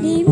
pintu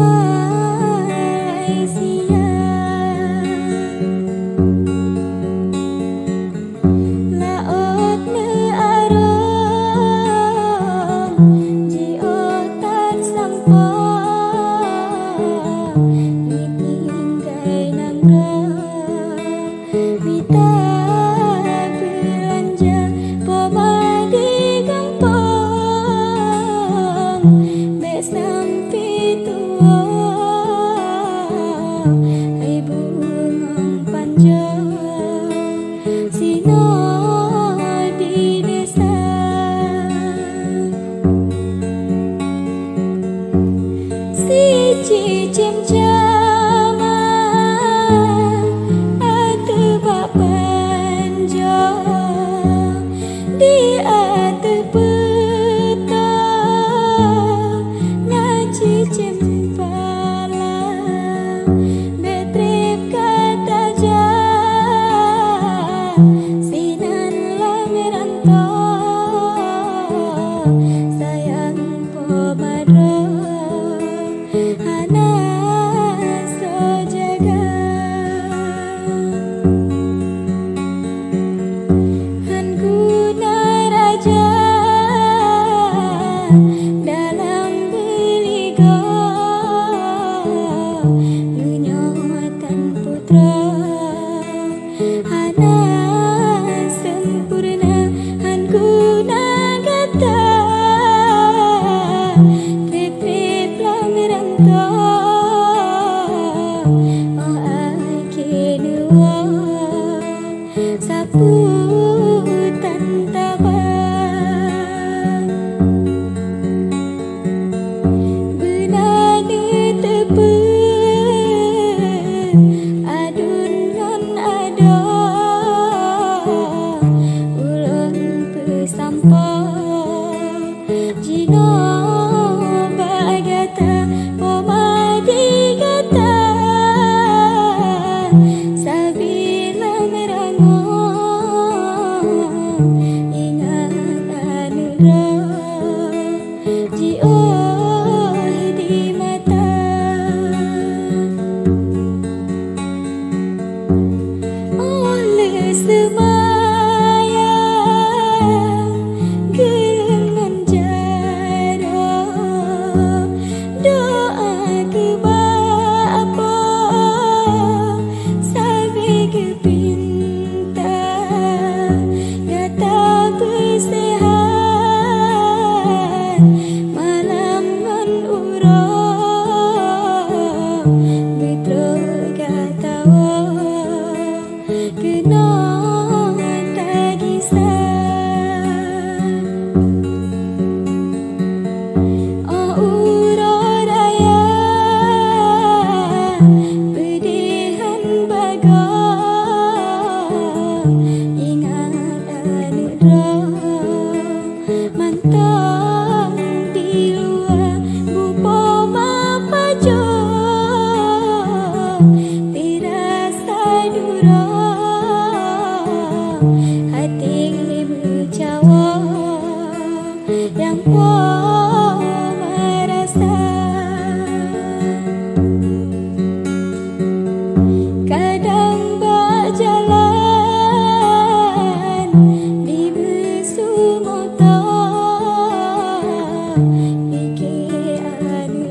lam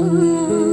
Ooh.